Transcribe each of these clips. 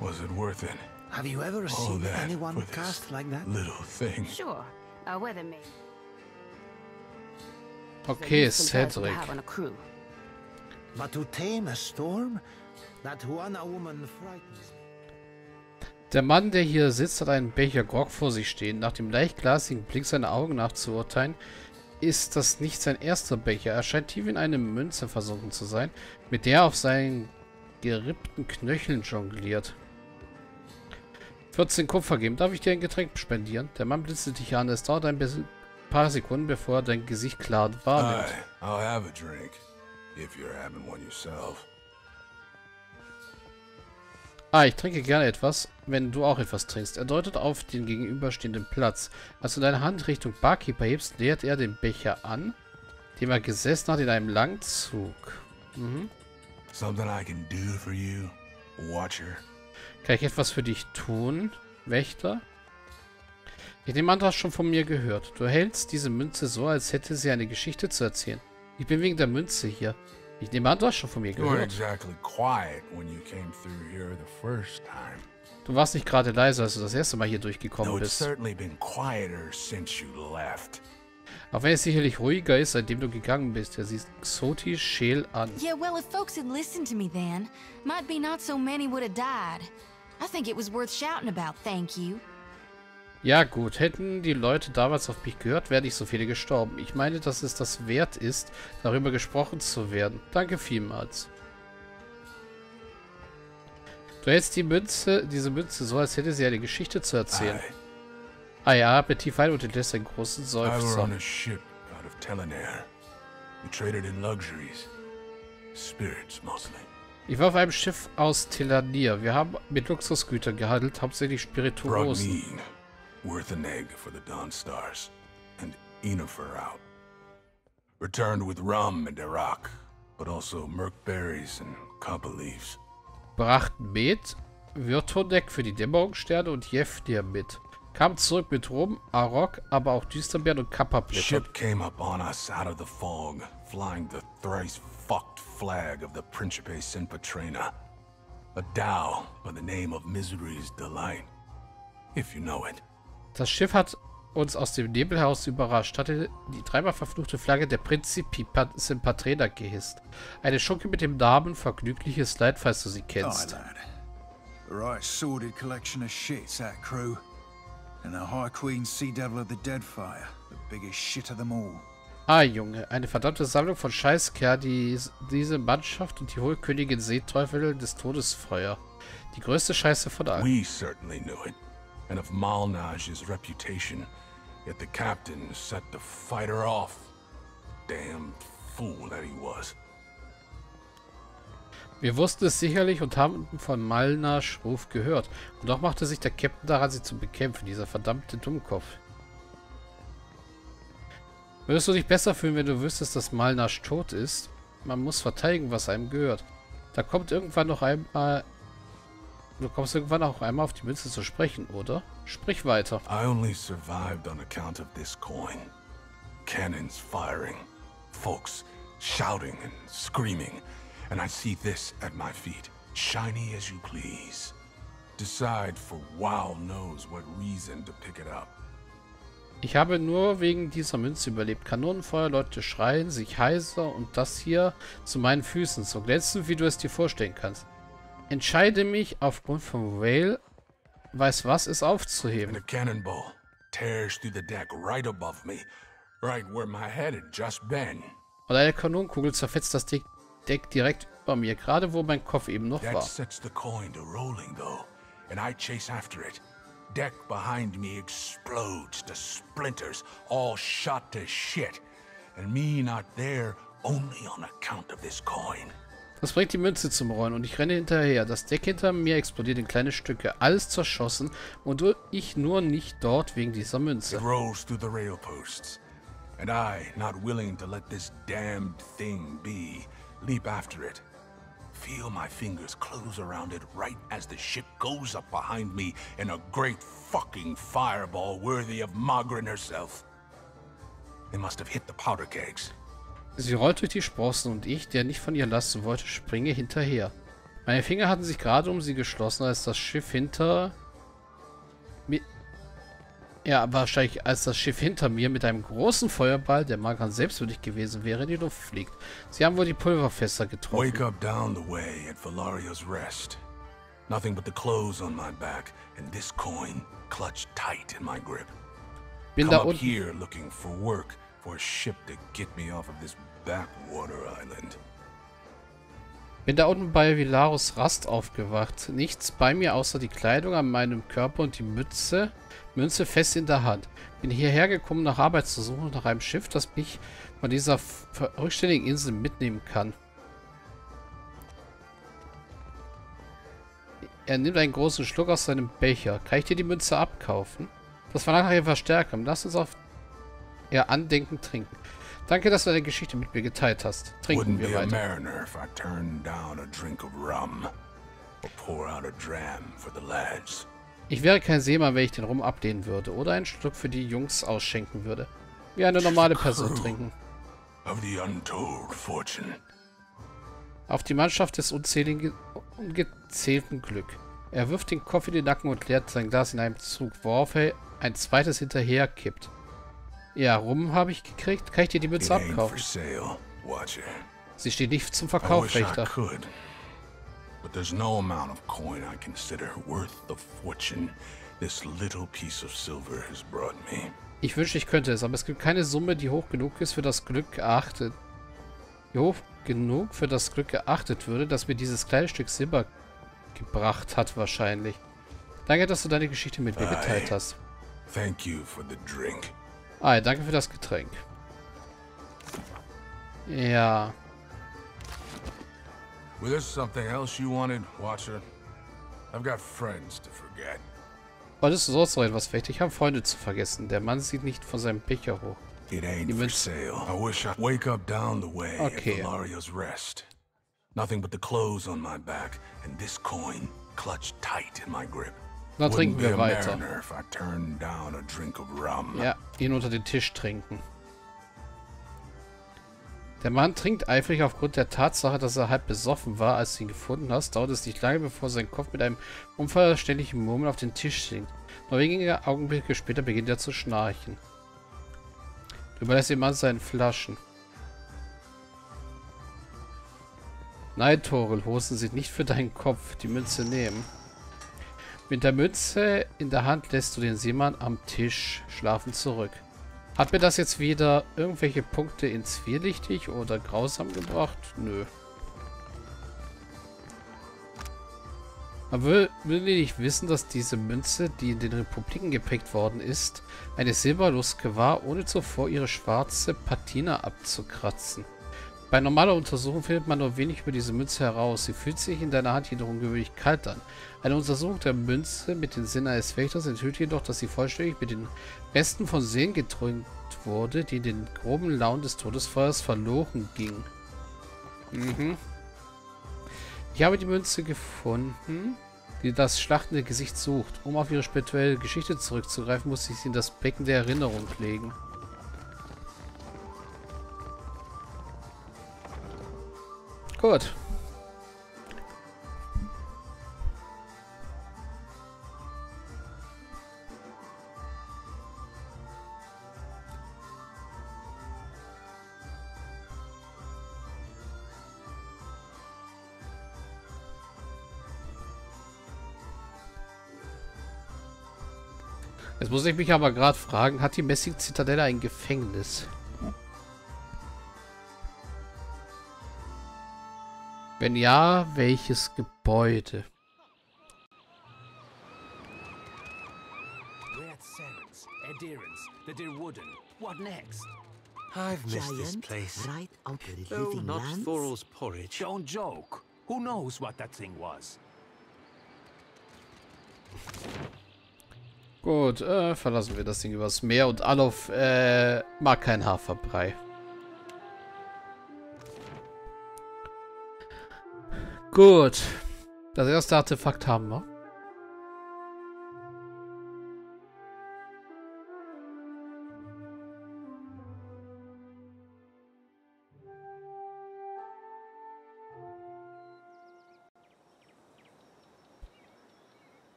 Was it worth it? Have you ever All seen anyone cast like that? little thing. Sure. A weatherman. Okay, Cedric. But to tame a storm? That one a woman frightens me. Der Mann, der hier sitzt, hat einen Becher Grog vor sich stehen. Nach dem leichtglasigen Blick seiner Augen nachzuurteilen, ist das nicht sein erster Becher. Er scheint tief in eine Münze versunken zu sein, mit der er auf seinen gerippten Knöcheln jongliert. 14 Kupfer geben. Darf ich dir ein Getränk spendieren? Der Mann blitzte dich an. Es dauert ein bisschen- paar Sekunden, bevor er dein Gesicht klar wahrnimmt. I'll have a drink. If you're having one yourself. Ah, ich trinke gerne etwas, wenn du auch etwas trinkst. Er deutet auf den gegenüberstehenden Platz. Als du deine Hand Richtung Barkeeper hebst, leert er den Becher an, dem er gesessen hat in einem langen Zug. Mhm. Something I can do for you, Watcher? Kann ich etwas für dich tun, Wächter? Ich nehme an, du hast schon von mir gehört. Du hältst diese Münze so, als hätte sie eine Geschichte zu erzählen. Ich bin wegen der Münze hier. Ich nehme an, du hast schon von mir gehört. Du warst nicht gerade leise, als du das erste Mal hier durchgekommen bist. Auch wenn es sicherlich ruhiger ist, seitdem du gegangen bist. Er sieht Xoti scheel an. Yeah, well, if folks had listened to me then, might be not so many would have died. I think it was worth shouting about, thank you. Ja gut, hätten die Leute damals auf mich gehört, wären nicht so viele gestorben. Ich meine, dass es das wert ist, darüber gesprochen zu werden. Danke vielmals. Du hältst die Münze, diese Münze so, als hätte sie eine Geschichte zu erzählen. Aye, Ah ja, Fein und lässt einen großen I were Seufzer. on a ship out of Telenair. We traded in luxuries. Spirits mostly. Ich war auf einem Schiff aus Telanier. Wir haben mit Luxusgütern gehandelt, hauptsächlich Spirituosen. worth an egg for the Dawn Stars, and Enifer out. Returned with rum and Iraq, but also berries and copper leaves. brachten Met, Wirtonek für die Dämmerungssterne und Jefnir mit. Kam zurück mit Rum, Arok, aber auch Düsterbeeren und Kapperblätter. Ship came up on us out of the fog, flying the thrice fucked flag of the Principe Sin Patrina. A Tao by the name of Misery's Delight. If you know it. Das Schiff hat uns aus dem Nebel heraus überrascht, hatte die dreimal verfluchte Flagge der Principi Pat- Simpatrena gehisst. Eine Schunke mit dem Namen Vergnügliches Leid, falls du sie kennst. A right sordid collection of shits, that crew. And the High Queen Sea Devil of the Deadfire, the biggest shit of them all. Ah, Junge, eine verdammte Sammlung von Scheißkerl, die diese Mannschaft und die Hohlkönigin Seeteufel des Todesfeuer. Die größte Scheiße von allen. We certainly knew it, and of Malnage's reputation. Yet the captain set the fighter off. Damned fool that he was. Wir wussten es sicherlich und haben von Malnasch Ruf gehört. Und doch machte sich der Captain daran, sie zu bekämpfen, dieser verdammte Dummkopf. Würdest du dich besser fühlen, wenn du wüsstest, dass Malnasch tot ist? Man muss verteidigen, was einem gehört. Da kommt irgendwann noch einmal... Du kommst irgendwann auch einmal auf die Münze zu sprechen, oder? Sprich weiter. I only survived on account of this coin. Cannons firing, folks shouting and screaming, and I see this at my feet, shiny as you please. Decide for wow knows what reason to pick it up. Ich habe nur wegen dieser Münze überlebt. Kanonenfeuer, Leute schreien, sich heiser und das hier zu meinen Füßen, so glänzend, wie du es dir vorstellen kannst. Entscheide mich aufgrund von Whale, weiß was, es And aufzuheben. a cannonball tears through the deck right above me, right where my head had just been. Und eine Kanonenkugel zerfetzt das Deck, Deck direkt über mir, gerade wo mein Kopf eben noch war. and I chase after it. Deck behind me explodes to splinters, all shot to shit. And me not there only on account of this coin. Das bringt die Münze zum Rollen und ich renne hinterher. Das Deck hinter mir explodiert in kleine Stücke, alles zerschossen und ich nur nicht dort wegen dieser Münze. It rolls through the rail posts. And I, not willing to let this damned thing be, leap after it. Feel my fingers close around it right as the ship goes up behind me in a great fucking fireball worthy of Margaret herself. They must have hit the powder kegs. Sie rollt durch die Sprossen und ich, der nicht von ihr lassen wollte, springe hinterher. Meine Finger hatten sich gerade um sie geschlossen, als das Schiff hinter. Ja, wahrscheinlich als das Schiff hinter mir mit einem großen Feuerball, der Markan selbstwürdig gewesen wäre, in die Luft fliegt. Sie haben wohl die Pulverfässer getroffen. Wake up down the way at Valaria's Rest. Nothing but the clothes on my back and this coin clutched tight in my grip. Bin Come da up here looking for work for a ship to get me off of this backwater island. Bin da unten bei Vilarus Rast aufgewacht. Nichts bei mir außer die Kleidung an meinem Körper und die Mütze, Münze fest in der Hand. Bin hierher gekommen, nach Arbeit zu suchen nach einem Schiff, das mich von dieser rückständigen Insel mitnehmen kann. Er nimmt einen großen Schluck aus seinem Becher. Kann ich dir die Münze abkaufen? Das war nachher Verstärkung. Lass uns auf ihr Andenken trinken. Danke, dass du deine Geschichte mit mir geteilt hast. Trinken wir weiter. mariner if I turned down a drink of rum or pour out a dram for the lads. Ich wäre kein Seemann, wenn ich den Rum ablehnen würde oder einen Schluck für die Jungs ausschenken würde. Wie eine normale Person trinken. Auf die Mannschaft des unzähligen, ungezählten Glück. Er wirft den Kopf in den Nacken und leert sein Glas in einem Zug, worauf er ein zweites hinterher kippt. Ja, Rum habe ich gekriegt. Kann ich dir die Mütze abkaufen? Sie steht nicht zum Verkauf, Wächter. But there's no amount of coin I consider worth the fortune this little piece of silver has brought me. Ich wünschte, ich könnte es, aber es gibt keine Summe, die hoch genug ist für das Glück erachtet. Die hoch genug für das Glück geachtet würde, dass mir dieses kleine Stück Silber gebracht hat, wahrscheinlich. Danke, dass du deine Geschichte mit mir geteilt hast. Thank you for the drink. Ah, ja, danke für das Getränk. Ja. Was there something else you wanted, Watcher? I've got friends to forget. Wolltest du sonst noch etwas fertig? Ich habe Freunde zu vergessen. Der Mann sieht nicht von seinem Becher hoch. It ain't for sale. I wish I wake up down the way Okay. at Valaria's Rest. Nothing but the clothes on my back and this coin clutched tight in my grip. Na, trinken wir weiter. Ja, ihn unter den Tisch trinken. Der Mann trinkt eifrig aufgrund der Tatsache, dass er halb besoffen war, als du ihn gefunden hast. Dauert es nicht lange, bevor sein Kopf mit einem unverständlichen Murmeln auf den Tisch sinkt. Nur wenige Augenblicke später beginnt er zu schnarchen. Du überlässt dem Mann seine Flaschen. Nein, Torel, Hosen sind nicht für deinen Kopf. Die Münze nehmen. Mit der Münze in der Hand lässt du den Seemann am Tisch schlafen zurück. Hat mir das jetzt wieder irgendwelche Punkte ins Zwielichtig oder grausam gebracht? Nö. Man will, will nicht wissen, dass diese Münze, die in den Republiken geprägt worden ist, eine Silberluske war, ohne zuvor ihre schwarze Patina abzukratzen. Bei normaler Untersuchung findet man nur wenig über diese Münze heraus. Sie fühlt sich in deiner Hand jedoch ungewöhnlich kalt an. Eine Untersuchung der Münze mit den Sinnen eines Wächters enthüllt jedoch, dass sie vollständig mit den Resten von Seelen getränkt wurde, die in den groben Launen des Todesfeuers verloren gingen. Mhm. Ich habe die Münze gefunden, die das schlachtende Gesicht sucht. Um auf ihre spirituelle Geschichte zurückzugreifen, muss ich sie in das Becken der Erinnerung legen. Gut. Jetzt muss ich mich aber gerade fragen, hat die Messing-Zitadelle ein Gefängnis? Wenn ja, welches Gebäude? We're at Serence, Adherence, the Dirwooden. What next? I've missed this Giant place. right out of the Oh, living not lands? Thorol's porridge. Don't joke. Who knows what that thing was? Gut, äh, verlassen wir das Ding übers Meer und Alof, äh, mag kein Haferbrei. Gut. Das erste Artefakt haben wir.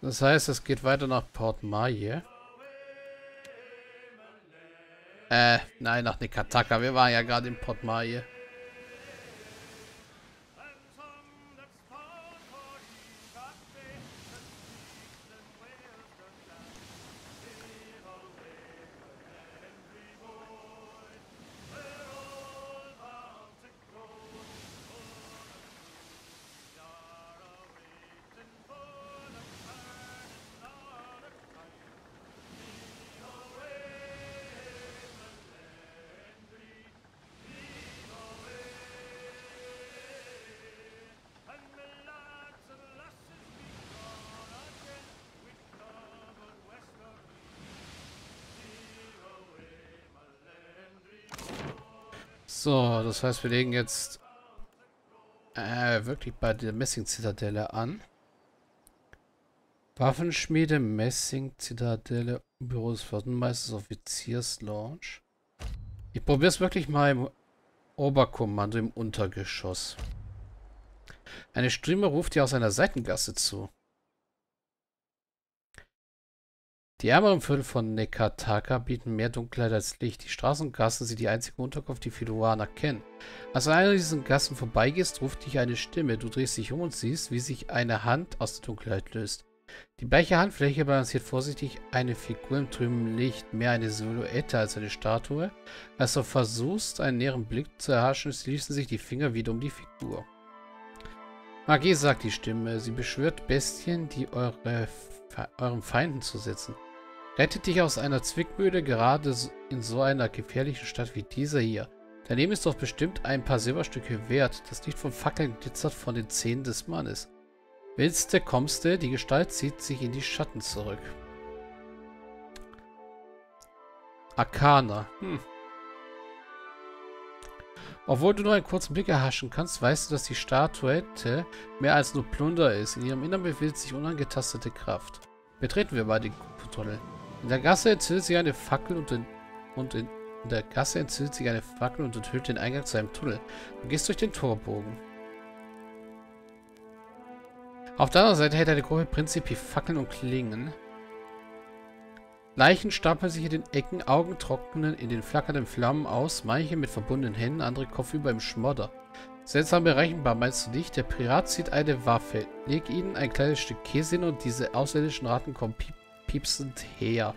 Das heißt, es geht weiter nach Port Maye. Äh, nein, nach Nekataka. Wir waren ja gerade in Port So, das heißt, wir legen jetzt äh, wirklich bei der Messing-Zitadelle an. Waffenschmiede, Messing-Zitadelle, Büro des Flottenmeisters, Offiziers-Lounge. Ich probiere es wirklich mal im Oberkommando im Untergeschoss. Eine Stimme ruft dir aus einer Seitengasse zu. Die ärmeren Viertel von Nekataka bieten mehr Dunkelheit als Licht. Die Straßen und Gassen sind die einzige Unterkunft, die Filuaner kennen. Als du einer diesen Gassen vorbeigehst, ruft dich eine Stimme. Du drehst dich um und siehst, wie sich eine Hand aus der Dunkelheit löst. Die bleiche Handfläche balanciert vorsichtig eine Figur im trüben Licht, mehr eine Silhouette als eine Statue. Als du versuchst, einen näheren Blick zu erhaschen, schließen sich die Finger wieder um die Figur. Magie, sagt die Stimme. Sie beschwört Bestien, die eure, euren Feinden zu setzen. Rettet dich aus einer Zwickmühle, gerade in so einer gefährlichen Stadt wie dieser hier. Daneben ist doch bestimmt ein paar Silberstücke wert. Das Licht von Fackeln glitzert von den Zähnen des Mannes. Willste, kommste, die Gestalt zieht sich in die Schatten zurück. Arcana. Hm. Obwohl du nur einen kurzen Blick erhaschen kannst, weißt du, dass die Statuette mehr als nur Plunder ist. In ihrem Innern befindet sich unangetastete Kraft. Betreten wir mal den Tunnel. In der Gasse entzündet sich eine Fackel und in, und in, in der Gasse entzündet sich eine Fackel und enthüllt den Eingang zu einem Tunnel. Du gehst durch den Torbogen. Auf der anderen Seite hält eine Gruppe Prinzipi Fackeln und Klingen. Leichen stapeln sich in den Ecken, Augen trocknen in den flackernden Flammen aus, manche mit verbundenen Händen, andere kopfüber im Schmodder. Seltsam berechenbar, meinst du nicht? Der Pirat zieht eine Waffe. Leg ihnen ein kleines Stück Käse hin und diese ausländischen Ratten kommen piep piepsend her.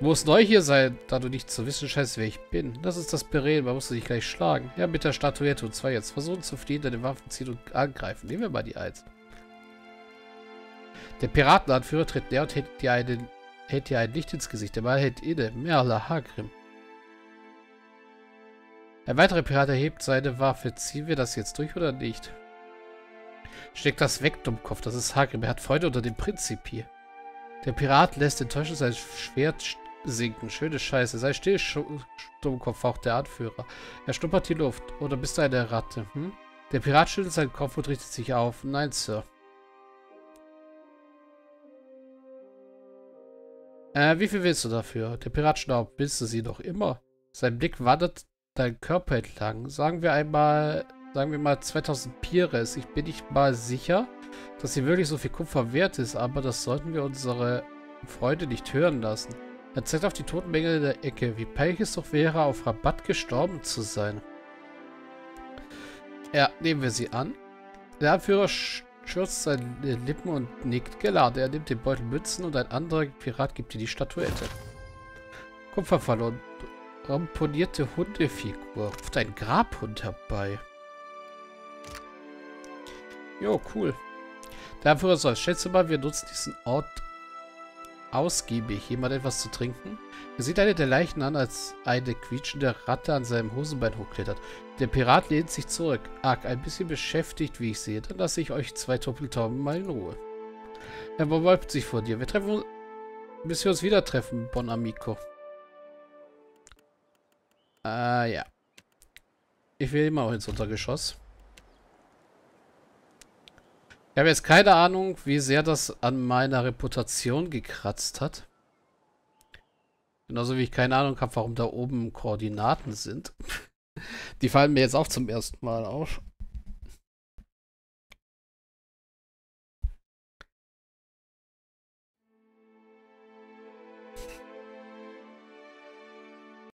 Du musst neu hier sein, da du nicht zu wissen scheinst, wer ich bin. Das ist das Bereden, man muss dich gleich schlagen. Ja, mit der Statuette und zwar jetzt. Versuchen zu fliehen, deine Waffen ziehen und angreifen. Nehmen wir mal die Eins. Der Piratenanführer tritt näher und hält dir, einen, hält dir ein Licht ins Gesicht. Der Mann hält inne. Merla Hagrim. Ein weiterer Pirat erhebt seine Waffe. Ziehen wir das jetzt durch oder nicht? Steck das weg, Dummkopf. Das ist Hagrim. Er hat Freude unter dem Prinzip hier. Der Pirat lässt enttäuschend sein Schwert sinken. Schöne Scheiße. Sei still, Stummkopf, auch der Anführer. Er schnuppert die Luft. Oder bist du eine Ratte, hm? Der Pirat schüttelt seinen Kopf und richtet sich auf. Nein, Sir. Äh, wie viel willst du dafür? Der Pirat schnaubt. Willst du sie doch immer? Sein Blick wandert deinen Körper entlang. Sagen wir einmal, sagen wir mal 2000 Pires. Ich bin nicht mal sicher, dass sie wirklich so viel Kupfer wert ist, aber das sollten wir unsere Freunde nicht hören lassen. Er zeigt auf die Totenmenge in der Ecke. Wie peinlich es doch wäre, auf Rabatt gestorben zu sein. Ja, nehmen wir sie an. Der Anführer schürzt seine Lippen und nickt geladen. Er nimmt den Beutel Mützen und ein anderer Pirat gibt dir die Statuette. Kupferfalle und ramponierte Hundefigur. Ruft ein Grabhund herbei. Jo, cool. Anführer sagt, schätze mal, wir nutzen diesen Ort ausgiebig. Jemand etwas zu trinken? Er sieht eine der Leichen an, als eine quietschende Ratte an seinem Hosenbein hochklettert. Der Pirat lehnt sich zurück. Arg, ein bisschen beschäftigt, wie ich sehe. Dann lasse ich euch zwei Doppeltauben mal in Ruhe. Er bewölbt sich vor dir. Wir treffen uns, bis wir uns wieder treffen, Bon Amico. Äh, ja. Ich will immer auch ins Untergeschoss. Ich habe jetzt keine Ahnung, wie sehr das an meiner Reputation gekratzt hat. Genauso wie ich keine Ahnung habe, warum da oben Koordinaten sind. Die fallen mir jetzt auch zum ersten Mal auf.